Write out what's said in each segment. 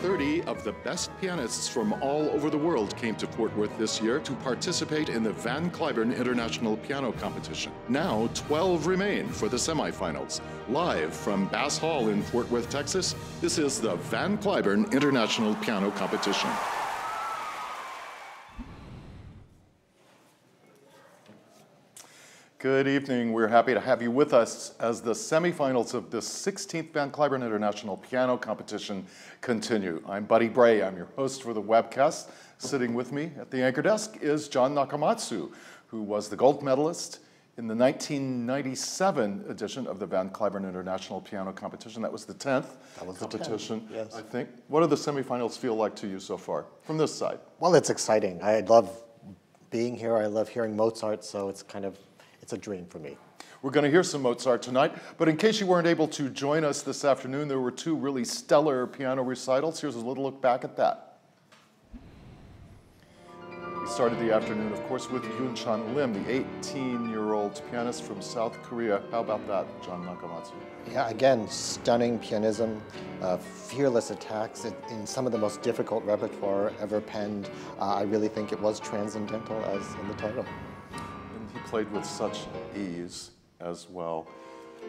30 of the best pianists from all over the world came to Fort Worth this year to participate in the Van Cliburn International Piano Competition. Now, 12 remain for the semifinals. Live from Bass Hall in Fort Worth, Texas, this is the Van Cliburn International Piano Competition. Good evening. We're happy to have you with us as the semifinals of the 16th Van Cliburn International Piano Competition continue. I'm Buddy Bray. I'm your host for the webcast. Sitting with me at the anchor desk is Jon Nakamatsu, who was the gold medalist in the 1997 edition of the Van Cliburn International Piano Competition. That was the 10th was the competition, 10th, yes. I think. What do the semifinals feel like to you so far from this side? Well, it's exciting. I love being here. I love hearing Mozart, so it's kind of it's a dream for me. We're going to hear some Mozart tonight, but in case you weren't able to join us this afternoon, there were two really stellar piano recitals. Here's a little look back at that. We started the afternoon, of course, with Yunchan Lim, the 18-year-old pianist from South Korea. How about that, Jon Nakamatsu? Yeah, again, stunning pianism, uh, fearless attacks in, in some of the most difficult repertoire ever penned. Uh, I really think it was transcendental, as in the title. He played with such ease as well.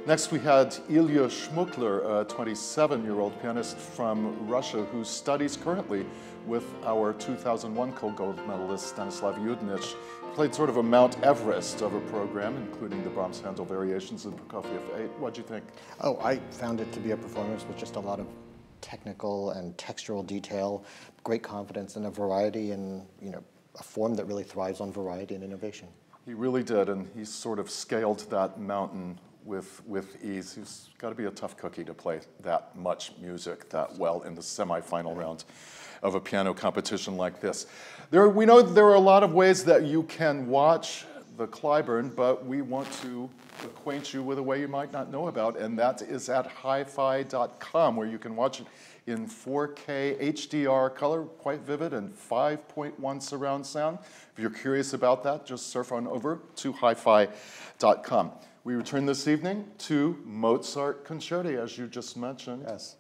Next, we had Ilya Shmukler, a 27-year-old pianist from Russia who studies currently with our 2001 co-gold medalist Stanislav Ioudenitch. He played sort of a Mount Everest of a program, including the Brahms Handel variations and Prokofiev 8. What'd you think? Oh, I found it to be a performance with just a lot of technical and textural detail, great confidence and a variety and, you know, a form that really thrives on variety and innovation. He really did, and he sort of scaled that mountain with, with ease. He's got to be a tough cookie to play that much music that well in the semifinal round of a piano competition like this. There, we know there are a lot of ways that you can watch the Cliburn, but we want to acquaint you with a way you might not know about, and that is at hi-fi.com, where you can watch it in 4K HDR color, quite vivid, and 5.1 surround sound. If you're curious about that, just surf on over to hi-fi.com. We return this evening to Mozart Concerti, as you just mentioned. Yes.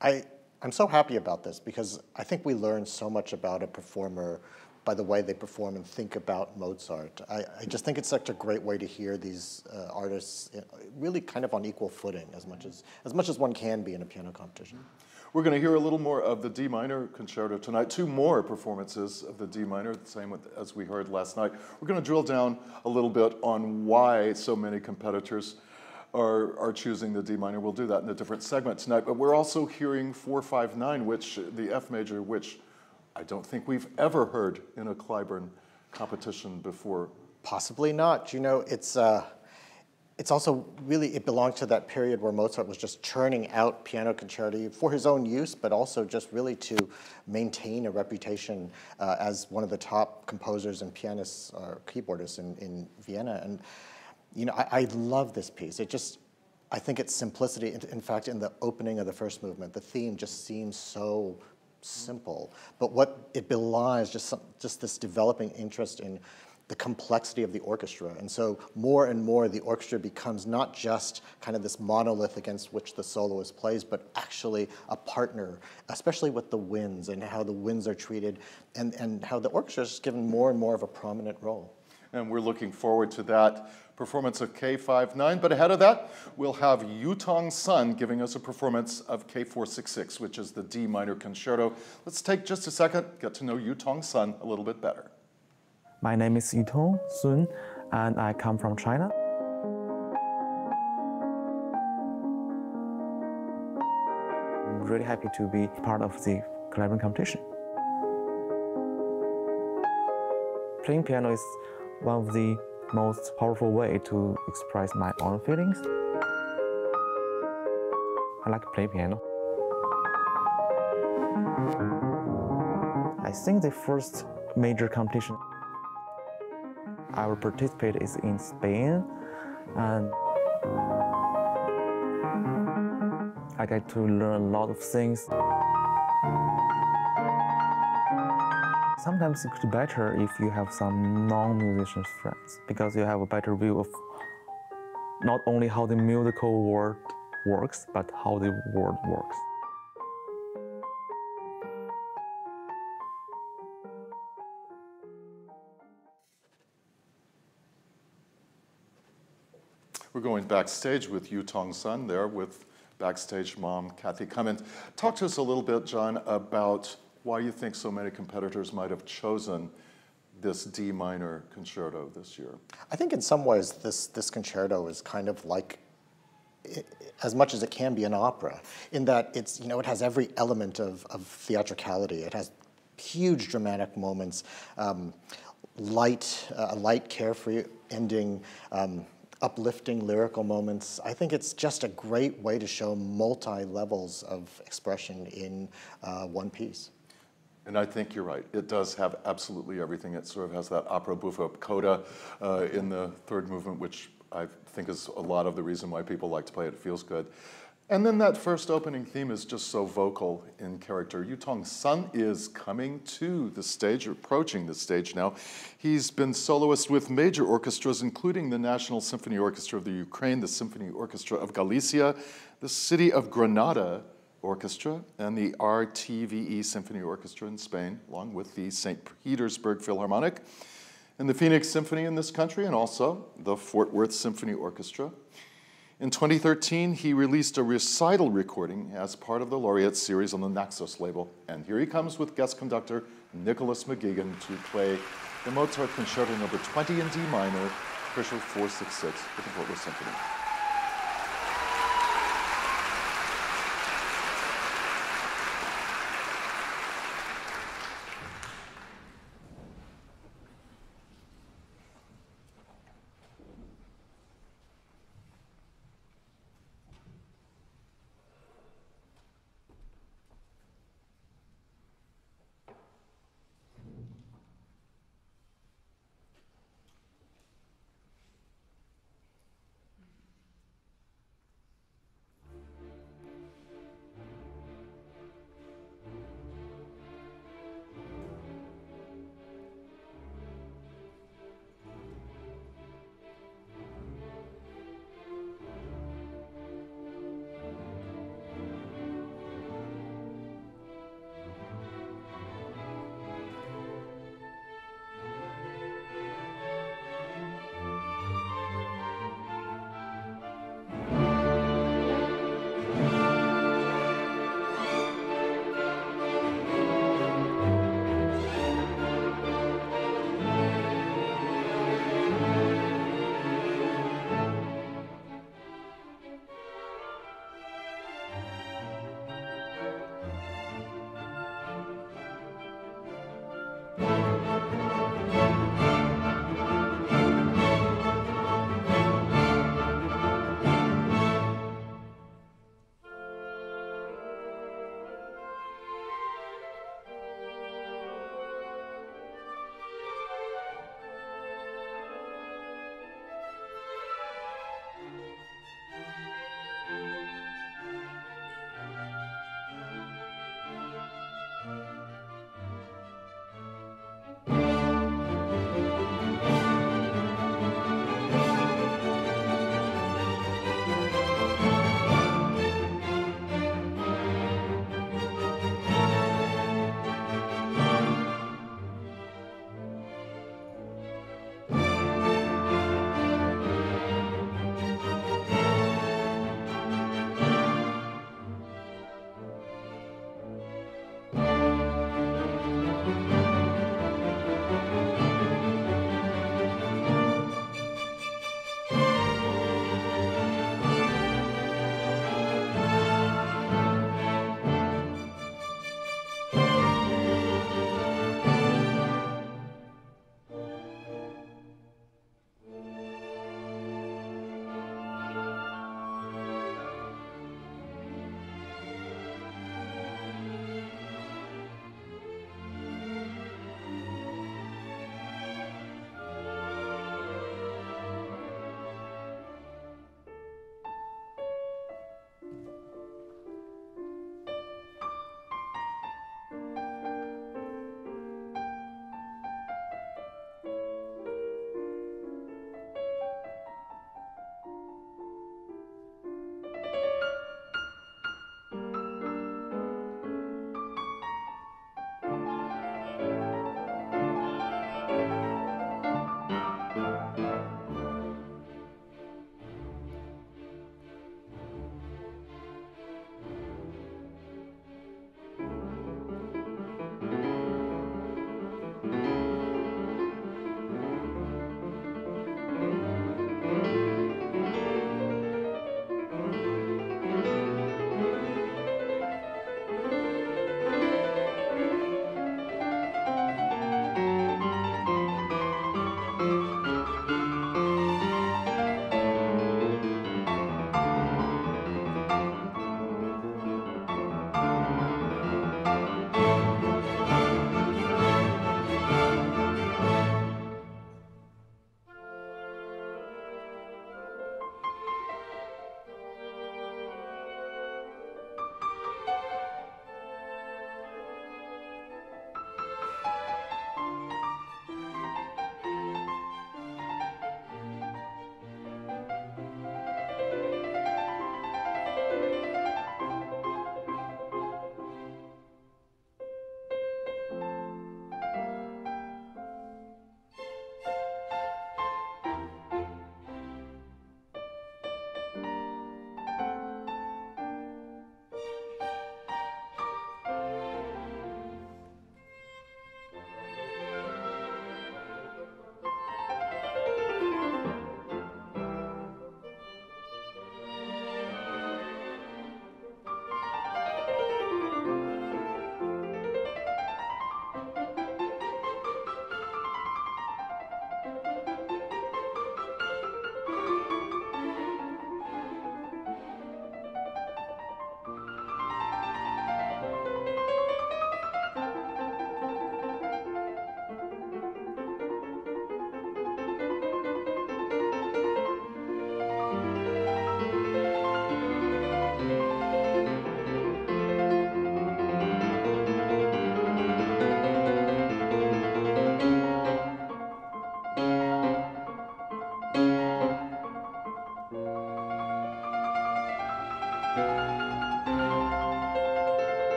I, I'm so happy about this because I think we learn so much about a performer by the way they perform and think about Mozart. I, I just think it's such a great way to hear these uh, artists really kind of on equal footing as much as, as much as one can be in a piano competition. We're going to hear a little more of the D minor concerto tonight, two more performances of the D minor, the same with, as we heard last night. We're going to drill down a little bit on why so many competitors are, are choosing the D minor. We'll do that in a different segment tonight, but we're also hearing 459, which the F major, which I don't think we've ever heard in a Cliburn competition before. Possibly not. You know, it's uh, it's also really it belonged to that period where Mozart was just churning out piano concerti for his own use, but also just really to maintain a reputation uh, as one of the top composers and pianists or keyboardists in, in Vienna. And you know, I, I love this piece. It just I think its simplicity. In, fact, in the opening of the first movement, the theme just seems so simple, but what it belies just some, just this developing interest in the complexity of the orchestra. And so more and more the orchestra becomes not just kind of this monolith against which the soloist plays, but actually a partner, especially with the winds and how the winds are treated and, and how the orchestra is given more and more of a prominent role. And we're looking forward to that performance of K59. But ahead of that, we'll have Yutong Sun giving us a performance of K466, which is the D minor concerto. Let's take just a second, get to know Yutong Sun a little bit better. My name is Yutong Sun, and I come from China. I'm really happy to be part of the Cliburn competition. Playing piano is one of the most powerful way to express my own feelings. I like to play piano. I think the first major competition I will participate is in Spain and I get to learn a lot of things. Sometimes it's better if you have some non-musician friends because you have a better view of not only how the musical world works, but how the world works. We're going backstage with Yu Tong Sun there with backstage mom Kathy Cummins. Talk to us a little bit, John, about why do you think so many competitors might have chosen this D minor concerto this year. I think in some ways this, this concerto is kind of like as much as it can be an opera, in that it's, you know, it has every element of, of theatricality. It has huge dramatic moments, um, light, uh, a light, carefree ending, um, uplifting lyrical moments. I think it's just a great way to show multi levels of expression in uh, one piece. And I think you're right. It does have absolutely everything. It sort of has that opera buffa coda uh, in the third movement, which I think is a lot of the reason why people like to play it. It feels good. And then that first opening theme is just so vocal in character. Yu Tong Sun is coming to the stage, approaching the stage now. He's been soloist with major orchestras, including the National Symphony Orchestra of the Ukraine, the Symphony Orchestra of Galicia, the City of Granada Orchestra, and the RTVE Symphony Orchestra in Spain, along with the St. Petersburg Philharmonic and the Phoenix Symphony in this country, and also the Fort Worth Symphony Orchestra. In 2013, he released a recital recording as part of the Laureate series on the Naxos label. And here he comes with guest conductor Nicholas McGegan to play the Mozart Concerto Number 20 in D minor, Official 466 with the Fort Worth Symphony.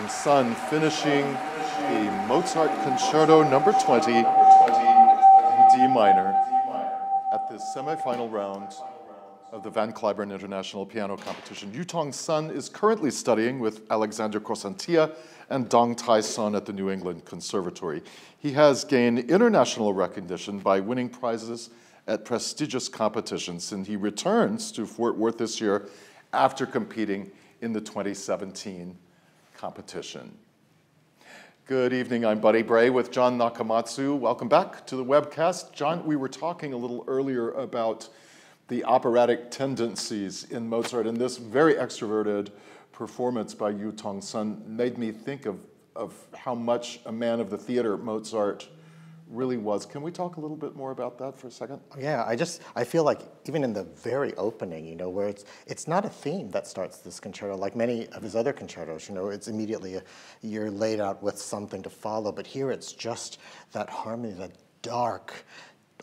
Tong Sun finishing the Mozart Concerto number 20 in D minor at the semifinal round of the Van Cliburn International Piano Competition. Yutong Sun is currently studying with Alexander Korsantia and Dang Thai Son at the New England Conservatory. He has gained international recognition by winning prizes at prestigious competitions, and he returns to Fort Worth this year after competing in the 2017 competition. Good evening, I'm Buddy Bray with Jon Nakamatsu. Welcome back to the webcast. Jon, we were talking a little earlier about the operatic tendencies in Mozart, and this very extroverted performance by Yutong Sun made me think of, of how much a man of the theater Mozart really was. Can we talk a little bit more about that for a second? Yeah, I just I feel like even in the very opening, you know, where it's it's not a theme that starts this concerto like many of his other concertos. You know, it's immediately a, you're laid out with something to follow, but here it's just that harmony, that dark,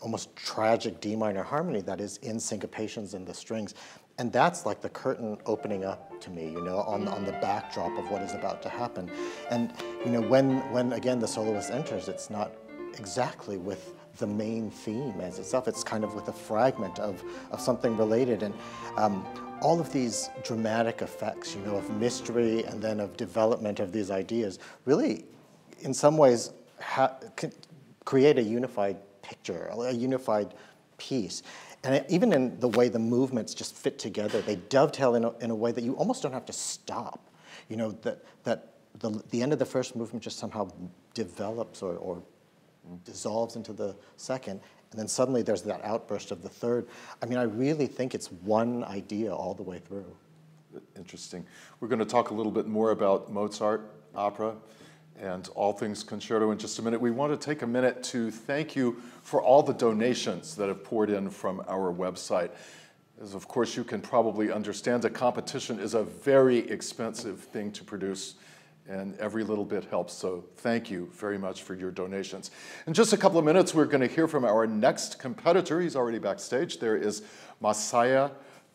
almost tragic D minor harmony that is in syncopations in the strings. And that's like the curtain opening up to me, you know, on, on the backdrop of what is about to happen. And, you know, when, when again the soloist enters, it's not exactly with the main theme as itself. It's kind of with a fragment of, of something related. And um, all of these dramatic effects, you know, of mystery and then of development of these ideas, really, in some ways, create a unified picture, a unified piece. And even in the way the movements just fit together, they dovetail in a, in a way that you almost don't have to stop. You know, that, that the, the end of the first movement just somehow develops or, or dissolves into the second, and then suddenly there's that outburst of the third. I mean, I really think it's one idea all the way through. Interesting. We're going to talk a little bit more about Mozart opera and all things concerto in just a minute. We want to take a minute to thank you for all the donations that have poured in from our website. As of course you can probably understand, a competition is a very expensive thing to produce and every little bit helps. So thank you very much for your donations. In just a couple of minutes, we're going to hear from our next competitor. He's already backstage. There is Masaya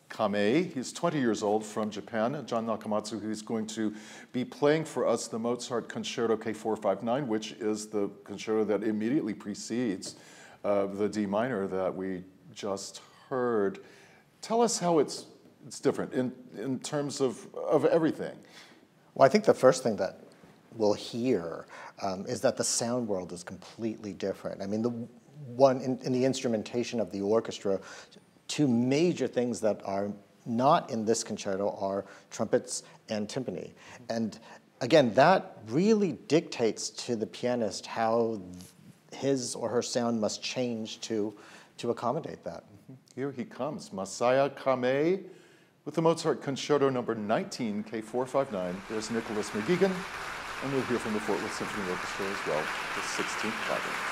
Kamei. He's 20 years old from Japan. Jon Nakamatsu, who's going to be playing for us the Mozart Concerto K459, which is the concerto that immediately precedes uh, the D minor that we just heard. Tell us how it's, it's different in, in terms of, of everything. Well, I think the first thing that we'll hear um, is that the sound world is completely different. I mean, the one in, in, the instrumentation of the orchestra, two major things that are not in this concerto are trumpets and timpani. And again, that really dictates to the pianist how his or her sound must change to, to accommodate that. Here he comes, Masaya Kamei with the Mozart Concerto number 19, K459, there's Nicholas McGegan, and we'll hear from the Fort Worth Symphony Orchestra as well, the 16th Project.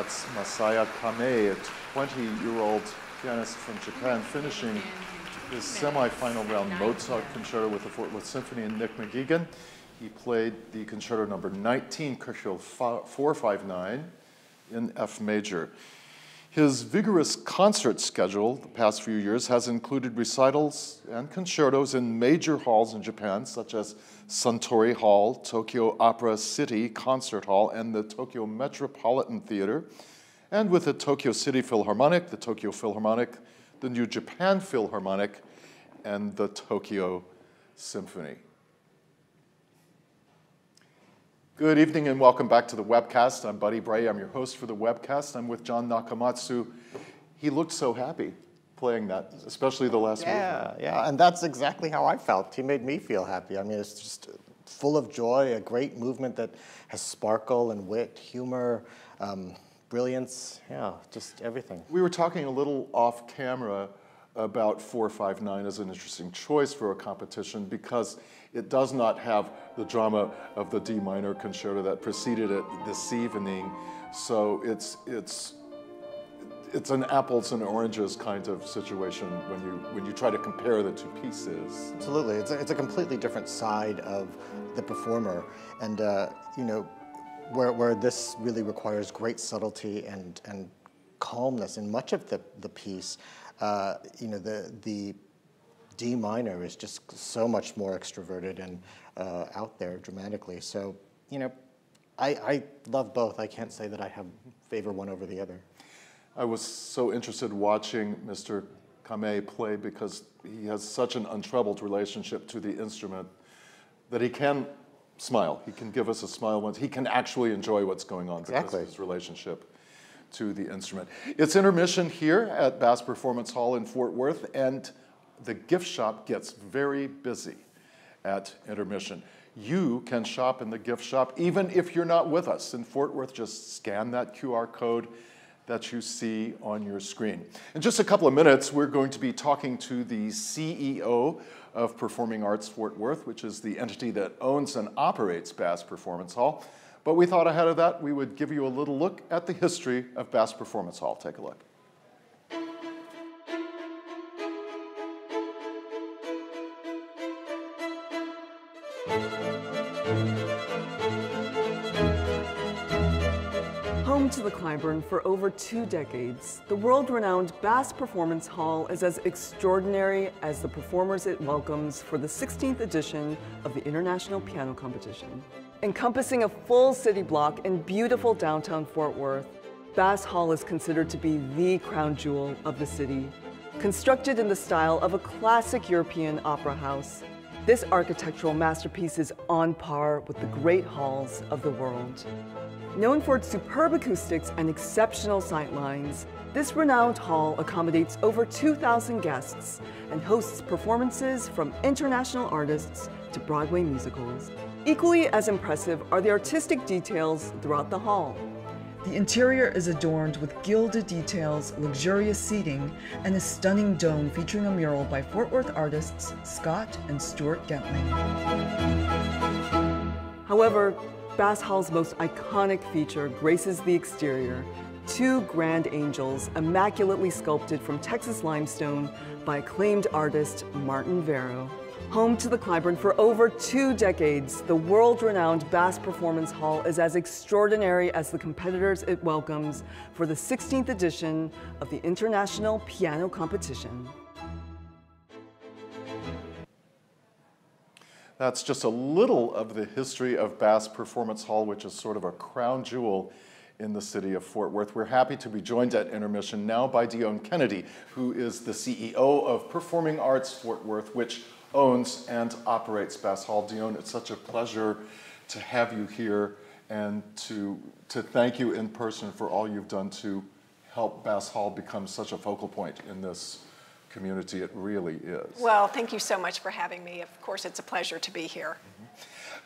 That's Masaya Kamei, a 20-year-old pianist from Japan, mm-hmm. finishing his semifinal round Mozart concerto with the Fort Worth Symphony and Nick McGegan. He played the concerto number 19, Köchel 459 in F major. His vigorous concert schedule the past few years has included recitals and concertos in major halls in Japan, such as Suntory Hall, Tokyo Opera City Concert Hall, and the Tokyo Metropolitan Theater, and with the Tokyo City Philharmonic, the Tokyo Philharmonic, the New Japan Philharmonic, and the Tokyo Symphony. Good evening and welcome back to the webcast. I'm Buddy Bray. I'm your host for the webcast. I'm with Jon Nakamatsu. He looked so happy playing that, especially the last Yeah, movement. yeah, and that's exactly how I felt. He made me feel happy. I mean, it's just full of joy, a great movement that has sparkle and wit, humor, um, brilliance, yeah, just everything. We were talking a little off camera about 459 as an interesting choice for a competition because it does not have the drama of the D minor concerto that preceded it this evening. So it's, it's, it's an apples and oranges kind of situation when you, when you try to compare the two pieces. Absolutely, it's a, it's a completely different side of the performer, and uh, you know, where, where this really requires great subtlety and, and calmness in much of the, the piece, uh, you know, the, the D minor is just so much more extroverted and uh, out there dramatically. So, you know, I, I love both. I can't say that I have favor one over the other. I was so interested watching Mr. Kamei play because he has such an untroubled relationship to the instrument that he can smile. He can give us a smile once he can actually enjoy what's going on because of his relationship to the instrument. It's intermission here at Bass Performance Hall in Fort Worth, and the gift shop gets very busy at intermission. You can shop in the gift shop even if you're not with us in Fort Worth. Just scan that QR code that you see on your screen. In just a couple of minutes, we're going to be talking to the CEO of Performing Arts Fort Worth, which is the entity that owns and operates Bass Performance Hall. But we thought ahead of that, we would give you a little look at the history of Bass Performance Hall. Take a look. Home to the Cliburn for over two decades, the world renowned Bass Performance Hall is as extraordinary as the performers it welcomes for the 16th edition of the International Piano Competition. Encompassing a full city block in beautiful downtown Fort Worth, Bass Hall is considered to be the crown jewel of the city. Constructed in the style of a classic European opera house, this architectural masterpiece is on par with the great halls of the world. Known for its superb acoustics and exceptional sightlines, this renowned hall accommodates over 2,000 guests and hosts performances from international artists to Broadway musicals. Equally as impressive are the artistic details throughout the hall. The interior is adorned with gilded details, luxurious seating, and a stunning dome featuring a mural by Fort Worth artists Scott and Stuart Gentling. However, Bass Hall's most iconic feature graces the exterior. Two grand angels, immaculately sculpted from Texas limestone by acclaimed artist Marton Varo. Home to the Cliburn for over two decades, the world renowned Bass Performance Hall is as extraordinary as the competitors it welcomes for the 16th edition of the International Piano Competition. That's just a little of the history of Bass Performance Hall, which is sort of a crown jewel in the city of Fort Worth. We're happy to be joined at intermission now by Dion Kennedy, who is the CEO of Performing Arts Fort Worth, which owns and operates Bass Hall. Dion, it's such a pleasure to have you here and to, to thank you in person for all you've done to help Bass Hall become such a focal point in this community. It really is. Well, thank you so much for having me. Of course, it's a pleasure to be here.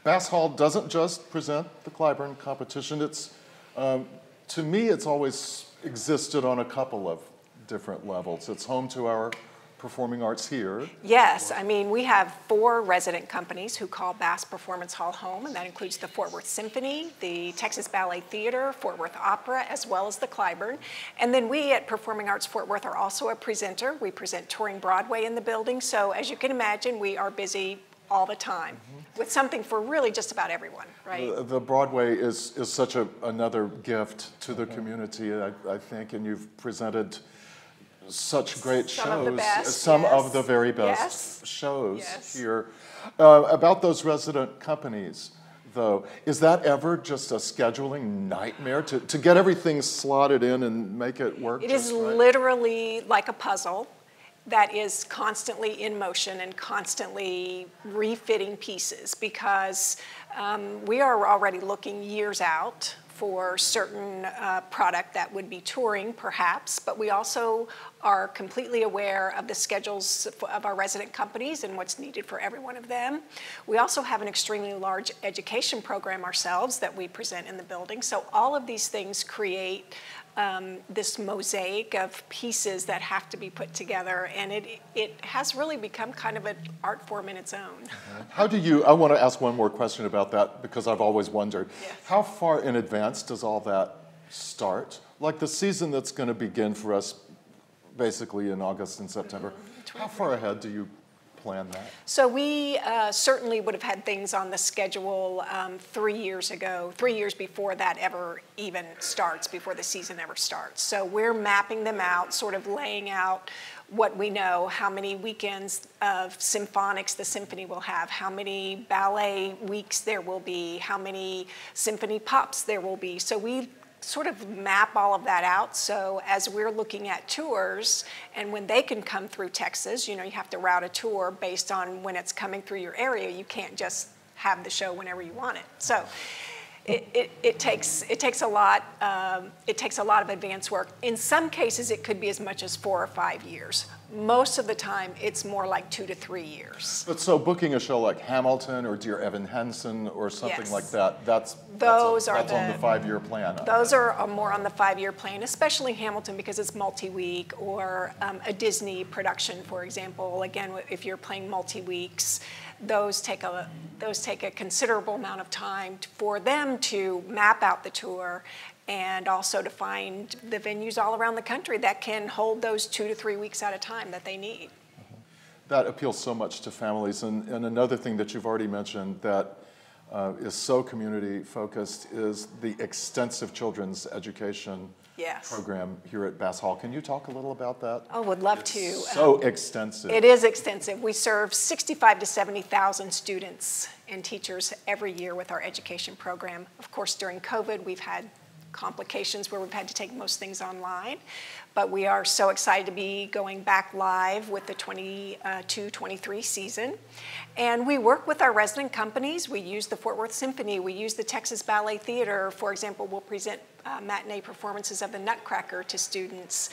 Bass Hall doesn't just present the Cliburn competition. It's, um, to me, it's always existed on a couple of different levels. It's home to our performing arts here. Yes, I mean, we have four resident companies who call Bass Performance Hall home, and that includes the Fort Worth Symphony, the Texas Ballet Theater, Fort Worth Opera, as well as the Cliburn. And then we at Performing Arts Fort Worth are also a presenter. We present touring Broadway in the building, so as you can imagine, we are busy all the time mm-hmm. with something for really just about everyone, right? The, the Broadway is, is such a, another gift to the mm-hmm. community, I, I think, and you've presented such great Some shows. of the best, some of the very best Yes. shows Yes. here. Uh, about those resident companies, though, is that ever just a scheduling nightmare to, to get everything slotted in and make it work? It is right? literally like a puzzle that is constantly in motion and constantly refitting pieces because um, we are already looking years out for certain uh, product that would be touring perhaps, but we also are completely aware of the schedules of our resident companies and what's needed for every one of them. We also have an extremely large education program ourselves that we present in the building. So all of these things create um, this mosaic of pieces that have to be put together, and it it has really become kind of an art form in its own. How do you, I want to ask one more question about that because I've always wondered. Yes. How far in advance does all that start? Like the season that's going to begin for us basically in August and September, how far ahead do you plan that? So we uh, certainly would have had things on the schedule um, three years ago, three years before that ever even starts, before the season ever starts. So we're mapping them out, sort of laying out what we know, how many weekends of symphonics the symphony will have, how many ballet weeks there will be, how many symphony pops there will be. So we sort of map all of that out. So as we're looking at tours and when they can come through Texas, you know, you have to route a tour based on when it's coming through your area. You can't just have the show whenever you want it. So it, it, it takes it takes a lot um, it takes a lot of advance work. In some cases, it could be as much as four or five years. Most of the time, it's more like two to three years. But so booking a show like Hamilton or Dear Evan Hansen or something Yes. like that, that's Those that's, a- are that's on the the- five-year plan. Those are uh, more on the five-year plan, especially Hamilton because it's multi-week, or um, a Disney production, for example. Again, if you're playing multi-weeks, those take a those take a considerable amount of time for them to map out the tour, and also to find the venues all around the country that can hold those two to three weeks at a time that they need. That appeals so much to families. And, and another thing that you've already mentioned that uh, is so community focused is the extensive children's education Yes. program here at Bass Hall. Can you talk a little about that? Oh, would love to. So extensive. It is extensive. We serve 65 to 70,000 students and teachers every year with our education program. Of course, during COVID, we've had complications where we've had to take most things online, but we are so excited to be going back live with the 22-23 season. And we work with our resident companies. We use the Fort Worth Symphony. We use the Texas Ballet Theater. For example, we'll present uh, matinee performances of the Nutcracker to students.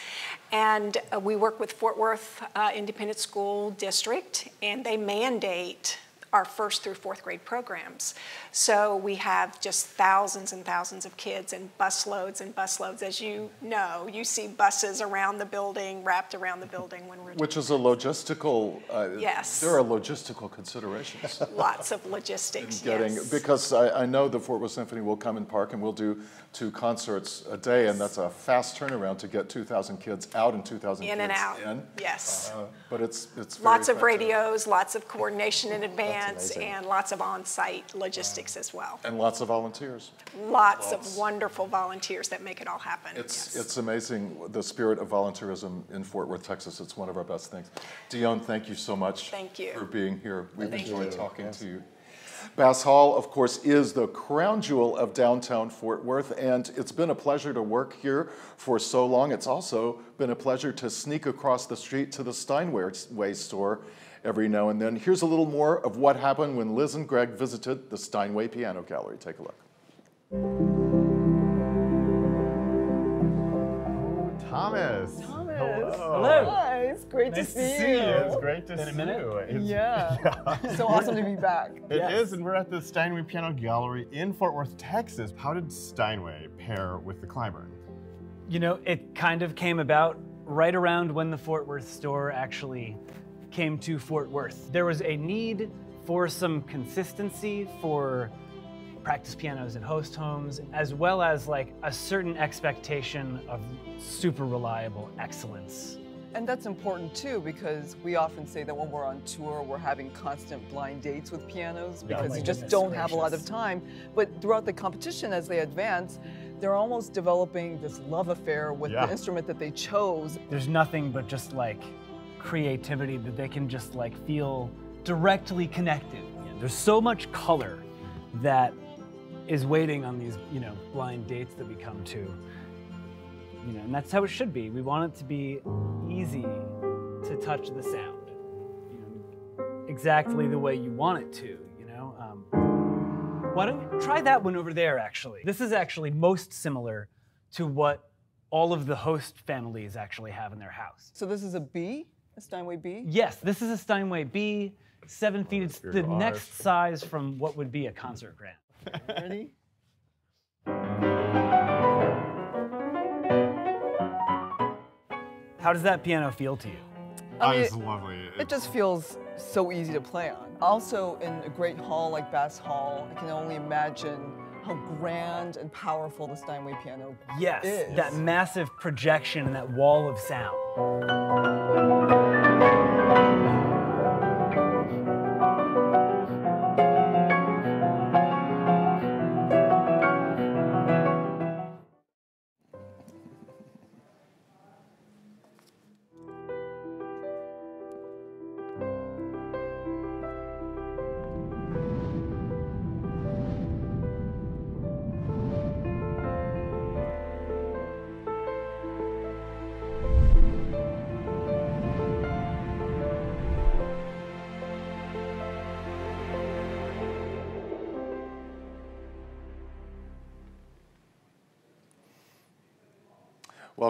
And uh, we work with Fort Worth uh, Independent School District, and they mandate our first through fourth grade programs. So we have just thousands and thousands of kids and busloads and busloads. As you know, you see buses around the building, wrapped around the building when we're Which is a logistical, uh, Yes. there are logistical considerations. lots of logistics. getting yes. because I, I know the Fort Worth Symphony will come and park and we'll do two concerts a day, and that's a fast turnaround to get 2,000 kids out and 2,000 in kids and out. in. Yes. Uh, but it's it's very Lots of radios, lots of coordination in advance, and lots of on-site logistics as well. and lots of volunteers. Lots Lots. of wonderful volunteers that make it all happen. It's yes. it's amazing the spirit of volunteerism in Fort Worth, Texas. It's one of our best things. Dion, thank you so much. Thank you. for being here. We've Thank enjoyed you. talking to you. Bass Hall, of course, is the crown jewel of downtown Fort Worth, and it's been a pleasure to work here for so long. It's also been a pleasure to sneak across the street to the Steinway Way store every now and then. Here's a little more of what happened when Liz and Greg visited the Steinway Piano Gallery. Take a look. Thomas. Thomas. Hello. Hi, it's great Nice to see, see you. It's great to Been a see minute? you. It's- Yeah. so awesome to be back. It is, and we're at the Steinway Piano Gallery in Fort Worth, Texas. How did Steinway pair with the Cliburn? You know, it kind of came about right around when the Fort Worth store actually came to Fort Worth. There was a need for some consistency for practice pianos and host homes, as well as like a certain expectation of super reliable excellence. And that's important too because we often say that when we're on tour, we're having constant blind dates with pianos because Oh you just don't have a lot of time. But throughout the competition, as they advance, they're almost developing this love affair with Yeah. the instrument that they chose. There's nothing but just like creativity that they can just like feel directly connected. There's so much color that is waiting on these, you know, blind dates that we come to. You know, and that's how it should be. We want it to be easy to touch the sound. You know, exactly the way you want it to, you know. Um, why don't we try that one over there actually? This is actually most similar to what all of the host families actually have in their house. So this is a B, a Steinway B. Yes, this is a Steinway B, seven feet. It's the next size from what would be a concert grand. Ready? How does that piano feel to you? I mean, it's lovely. It just feels so easy to play on. Also, in a great hall like Bass Hall, I can only imagine how grand and powerful the Steinway piano Yes, is. that massive projection and that wall of sound.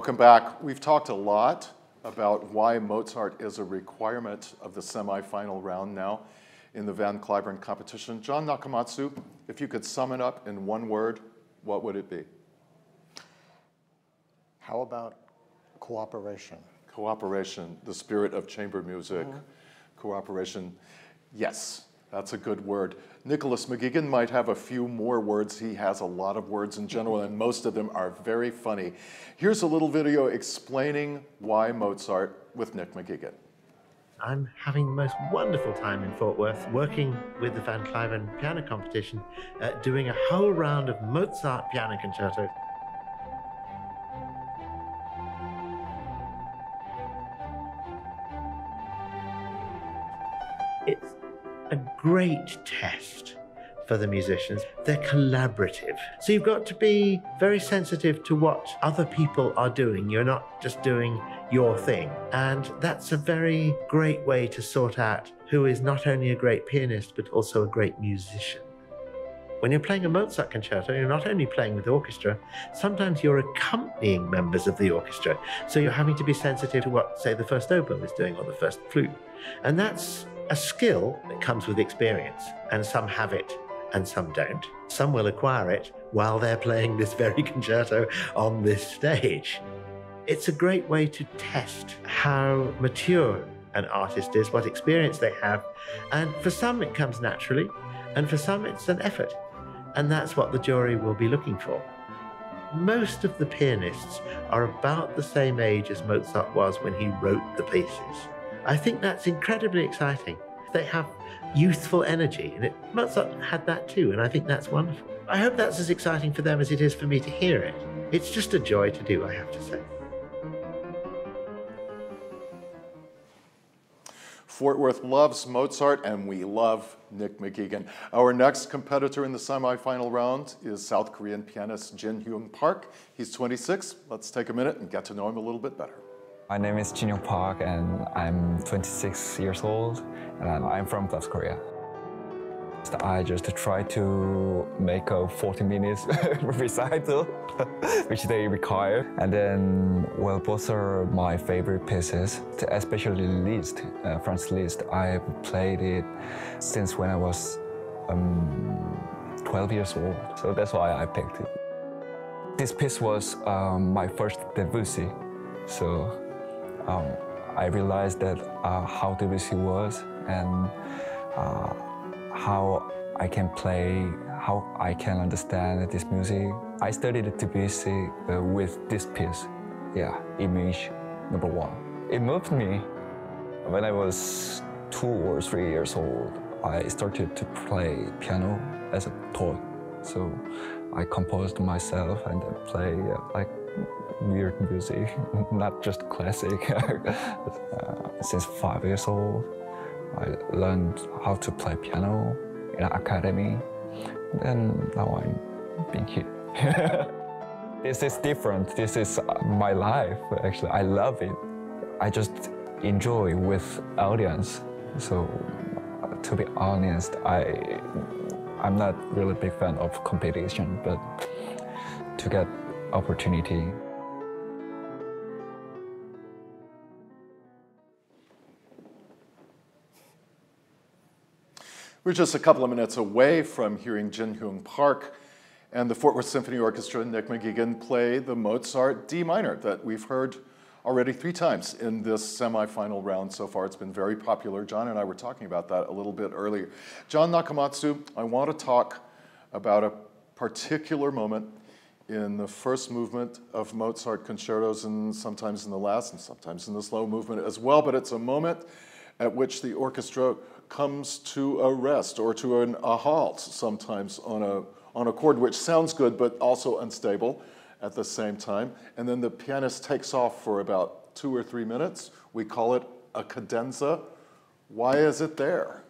Welcome back. We've talked a lot about why Mozart is a requirement of the semifinal round now in the Van Cliburn competition. Jon Nakamatsu, if you could sum it up in one word, what would it be? How about cooperation? Cooperation, the spirit of chamber music. Mm-hmm. Cooperation, yes, that's a good word. Nicholas McGegan might have a few more words. He has a lot of words in general, and most of them are very funny. Here's a little video explaining why Mozart with Nick McGegan. I'm having the most wonderful time in Fort Worth working with the Van Cliburn Piano Competition, uh, doing a whole round of Mozart piano concertos. Great test for the musicians. They're collaborative. So you've got to be very sensitive to what other people are doing. You're not just doing your thing. And that's a very great way to sort out who is not only a great pianist, but also a great musician. When you're playing a Mozart concerto, you're not only playing with the orchestra, sometimes you're accompanying members of the orchestra. So you're having to be sensitive to what, say, the first oboe is doing or the first flute. And that's a skill that comes with experience, and some have it and some don't. Some will acquire it while they're playing this very concerto on this stage. It's a great way to test how mature an artist is, what experience they have, and for some it comes naturally, and for some it's an effort. And that's what the jury will be looking for. Most of the pianists are about the same age as Mozart was when he wrote the pieces. I think that's incredibly exciting. They have youthful energy, and it, Mozart had that too, and I think that's wonderful. I hope that's as exciting for them as it is for me to hear it. It's just a joy to do, I have to say. Fort Worth loves Mozart, and we love Nick McGegan. Our next competitor in the semifinal round is South Korean pianist Jinhyung Park. He's 26. Let's take a minute and get to know him a little bit better. My name is Jin Park, and I'm 26 years old, and I'm, I'm from South Korea. I just try to make a 40 minutes recital, which they require. And then, well, both are my favorite pieces, especially Liszt, uh, Franz Liszt. I've played it since when I was um, 12 years old, so that's why I picked it. This piece was um, my first Debussy, so um, I realized that uh, how Debussy was and uh, how I can play, how I can understand this music. I studied Debussy uh, with this piece, yeah, Image number one. It moved me when I was two or three years old. I started to play piano as a toy. So I composed myself and then play uh, like weird music, not just classic. uh, since five years old, I learned how to play piano in an academy. And now I'm being here. this is different. This is my life, actually. I love it. I just enjoy with audience. So to be honest, I, I'm not really big fan of competition, but to get opportunity We're just a couple of minutes away from hearing Jinhyung Park and the Fort Worth Symphony Orchestra, and Nick McGegan, play the Mozart D minor that we've heard already three times in this semifinal round so far. It's been very popular. Jon and I were talking about that a little bit earlier. Jon Nakamatsu, I want to talk about a particular moment in the first movement of Mozart concertos and sometimes in the last and sometimes in the slow movement as well, but it's a moment at which the orchestra comes to a rest or to an, a halt sometimes on a, on a chord which sounds good but also unstable at the same time. And then the pianist takes off for about two or three minutes. We call it a cadenza. Why is it there?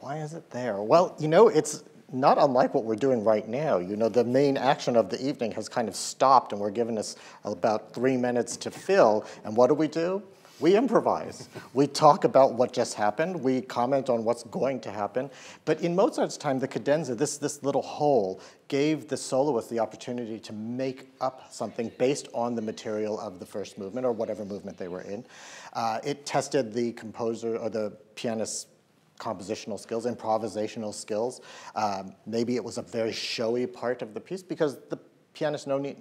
Why is it there? Well, you know, it's not unlike what we're doing right now. You know, the main action of the evening has kind of stopped and we're given us about three minutes to fill. And what do we do? We improvise. we talk about what just happened. We comment on what's going to happen. But in Mozart's time, the cadenza, this, this little hole, gave the soloist the opportunity to make up something based on the material of the first movement or whatever movement they were in. Uh, it tested the composer or the pianist's compositional skills, improvisational skills. Um, maybe it was a very showy part of the piece because the pianist no need,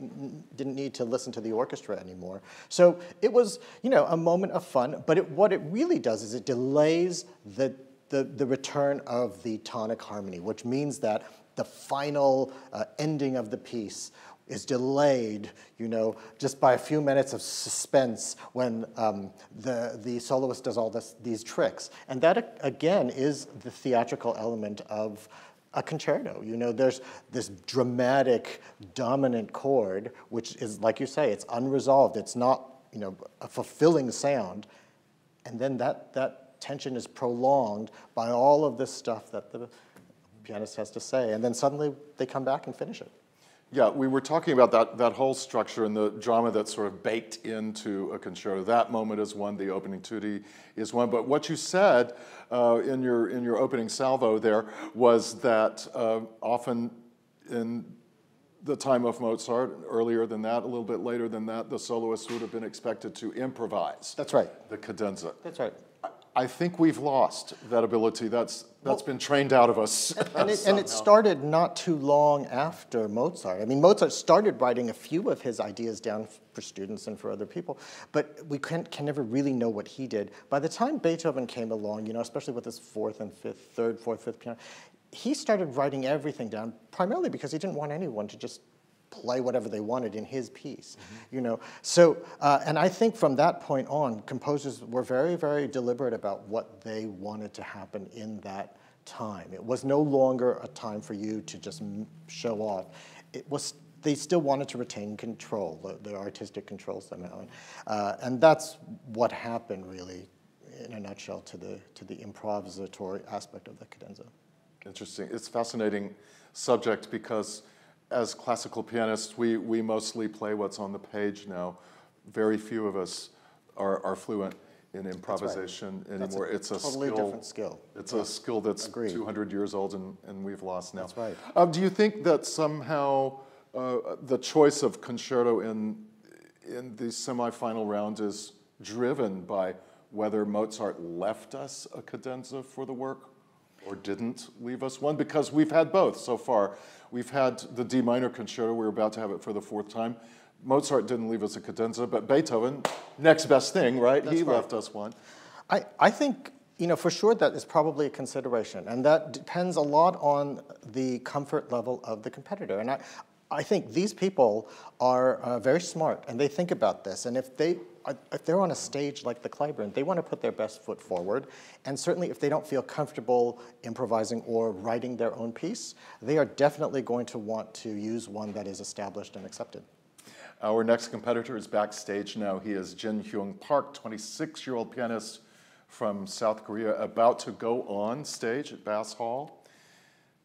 didn't need to listen to the orchestra anymore. So it was, you know, a moment of fun, but it, what it really does is it delays the, the, the return of the tonic harmony, which means that the final uh, ending of the piece is delayed, you know, just by a few minutes of suspense when um, the, the soloist does all this, these tricks. And that, again, is the theatrical element of a concerto. You know, there's this dramatic, dominant chord, which is, like you say, it's unresolved. It's not, you know, a fulfilling sound. And then that, that tension is prolonged by all of this stuff that the pianist has to say. And then suddenly they come back and finish it. Yeah, we were talking about that, that whole structure and the drama that's sort of baked into a concerto. That moment is one, the opening tutti is one. But what you said uh, in, your, in your opening salvo there was that uh, often in the time of Mozart, earlier than that, a little bit later than that, the soloist would have been expected to improvise. That's right. The cadenza. That's right. I think we've lost that ability. That's that's well, been trained out of us. And it, and it, started not too long after Mozart. I mean, Mozart started writing a few of his ideas down for students and for other people, but we can, can never really know what he did. By the time Beethoven came along, you know, especially with his fourth and fifth, third, fourth, fifth piano, he started writing everything down, primarily because he didn't want anyone to just play whatever they wanted in his piece, mm-hmm. you know. So, uh, and I think from that point on, composers were very, very deliberate about what they wanted to happen in that time. It was no longer a time for you to just show off. It was they still wanted to retain control, the, the artistic control somehow, uh, and that's what happened really, in a nutshell, to the to the improvisatory aspect of the cadenza. Interesting. It's fascinating subject because as classical pianists, we, we mostly play what's on the page now. Very few of us are, are fluent in improvisation right. anymore. A it's a totally skill, different skill. It's yeah. a skill that's Agreed. 200 years old and, and we've lost now. That's right. Um, do you think that somehow uh, the choice of concerto in, in the semifinal round is driven by whether Mozart left us a cadenza for the work or didn't leave us one? Because we've had both so far. We've had the D minor concerto, we're about to have it for the fourth time. Mozart didn't leave us a cadenza, but Beethoven, next best thing, right? That's he right. left us one. I, I think, you know, for sure that is probably a consideration, and that depends a lot on the comfort level of the competitor. And I, I think these people are uh, very smart, and they think about this. And if they if they're on a stage like the Cliburn, they want to put their best foot forward. And certainly if they don't feel comfortable improvising or writing their own piece, they are definitely going to want to use one that is established and accepted. Our next competitor is backstage now. He is Jinhyung Park, 26-year-old pianist from South Korea, about to go on stage at Bass Hall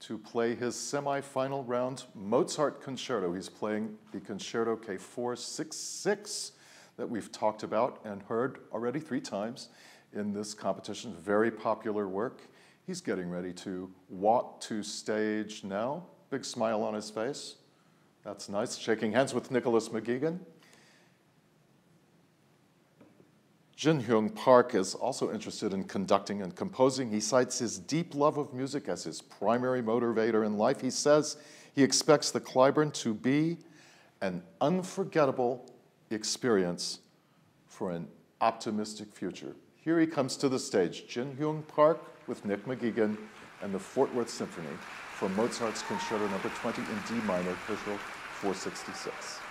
to play his semi-final round Mozart concerto. He's playing the Concerto K466 that we've talked about and heard already three times in this competition. Very popular work. He's getting ready to walk to stage now. Big smile on his face. That's nice. Shaking hands with Nicholas McGegan. Jinhyung Park is also interested in conducting and composing. He cites his deep love of music as his primary motivator in life. He says he expects the Cliburn to be an unforgettable experience for an optimistic future. Here he comes to the stage, Jinhyung Park with Nick McGegan and the Fort Worth Symphony for Mozart's Concerto Number 20 in D minor, official 466.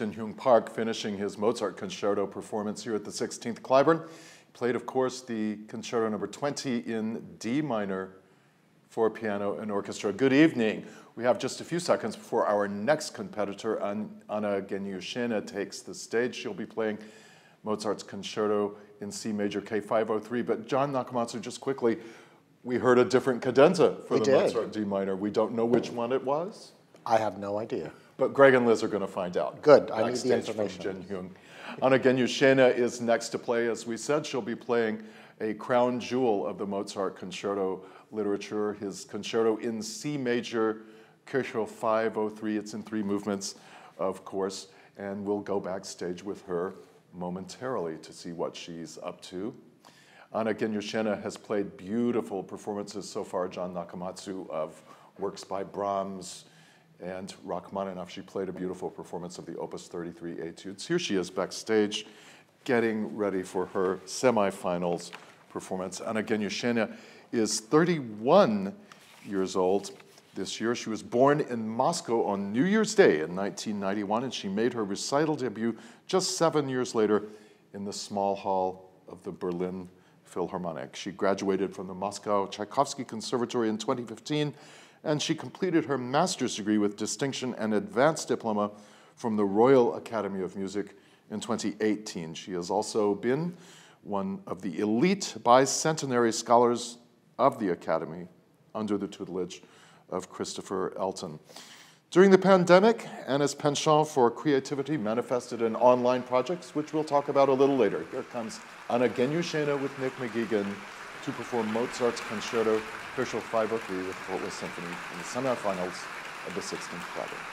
Jinhyung Park finishing his Mozart concerto performance here at the 16th Cliburn. He Played, of course, the concerto number 20 in D minor for piano and orchestra. Good evening. We have just a few seconds before our next competitor, Anna Geniushene, takes the stage. She'll be playing Mozart's concerto in C major K503. But Jon Nakamatsu, just quickly, we heard a different cadenza for We the did. Mozart D minor. We don't know which one it was, I have no idea. but Greg and Liz are going to find out. Good, I need the from information. Hyung. Anna Geniushene is next to play. As we said, she'll be playing a crown jewel of the Mozart concerto literature, his concerto in C major, Köchel 503. It's in three movements, of course, and we'll go backstage with her momentarily to see what she's up to. Anna Geniushene has played beautiful performances so far, Jon Nakamatsu, of works by Brahms and Rachmaninoff. She played a beautiful performance of the Opus 33 Etudes. Here she is backstage, getting ready for her semifinals performance. Anna Geniushene is 31 years old this year. She was born in Moscow on New Year's Day in 1991, and she made her recital debut just seven years later in the small hall of the Berlin Philharmonic. She graduated from the Moscow Tchaikovsky Conservatory in 2015, and she completed her master's degree with distinction and advanced diploma from the Royal Academy of Music in 2018. She has also been one of the elite bicentenary scholars of the Academy under the tutelage of Christopher Elton. During the pandemic, Anna's penchant for creativity manifested in online projects, which we'll talk about a little later. Here comes Anna Geniushene with Nick McGegan to perform Mozart's Concerto Köchel 503 with the Worth Symphony in the semifinals of the 16th Cliburn.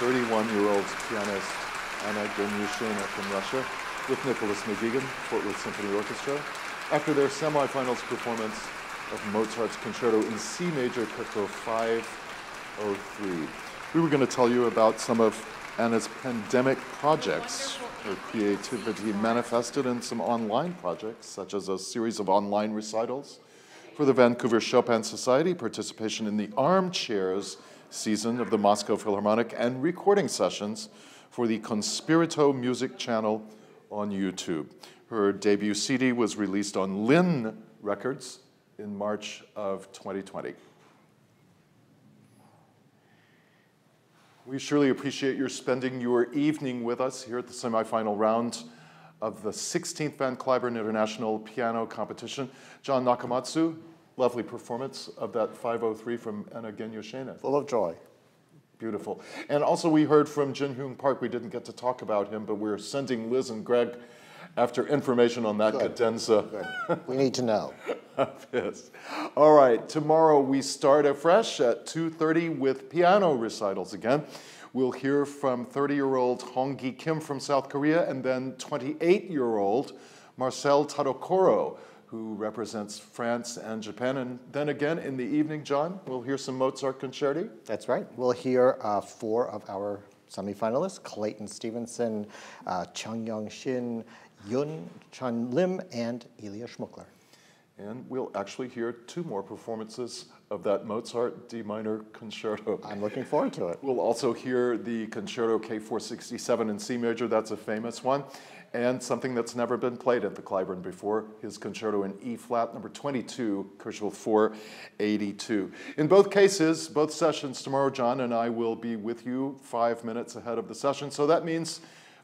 31-year-old pianist Anna Geniushene from Russia with Nicholas McGegan, Worth Symphony Orchestra, after their semifinals performance of Mozart's Concerto in C major, Cateau 503. We were going to tell you about some of Anna's pandemic projects. Her creativity manifested in some online projects, such as a series of online recitals for the Vancouver Chopin Society, participation in the Armchairs season of the Moscow Philharmonic, and recording sessions for the Conspirito Music channel on YouTube. Her debut CD was released on Linn Records in March of 2020. We surely appreciate your spending your evening with us here at the semifinal round of the 16th Van Cliburn International Piano Competition. Jon Nakamatsu, lovely performance of that 503 from Anna Geniushene. Full of joy. Beautiful. And also we heard from Jinhyung Park. We didn't get to talk about him, but we're sending Liz and Greg after information on that Good. cadenza. Good. We need to know. yes. All right, tomorrow we start afresh at 2.30 with piano recitals again. We'll hear from 30-year-old Honggi Kim from South Korea and then 28-year-old Marcel Tadokoro, who represents France and Japan. And then again in the evening, Jon, we'll hear some Mozart concerti. That's right. We'll hear uh, four of our semifinalists, Clayton Stevenson, uh, Changyong Shin, Yun Chun Lim, and Ilya Shmukler. And we'll actually hear two more performances of that Mozart D minor concerto. I'm looking forward to it. We'll also hear the Concerto K467 in C major, that's a famous one, and something that's never been played at the Cliburn before, his Concerto in E flat, number 22, Köchel 482. In both cases, both sessions tomorrow, Jon and I will be with you five minutes ahead of the session, so that means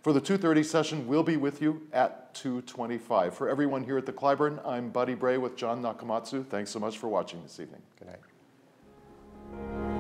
for the 2.30 session, we'll be with you at 2.25. For everyone here at the Cliburn, I'm Buddy Bray with Jon Nakamatsu. Thanks so much for watching this evening. Good night.